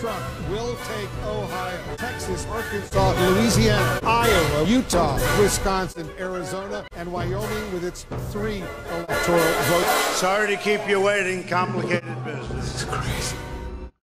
Trump will take Ohio, Texas, Arkansas, Louisiana, Iowa, Utah, Wisconsin, Arizona, and Wyoming with its three electoral votes. Sorry to keep you waiting. Complicated business.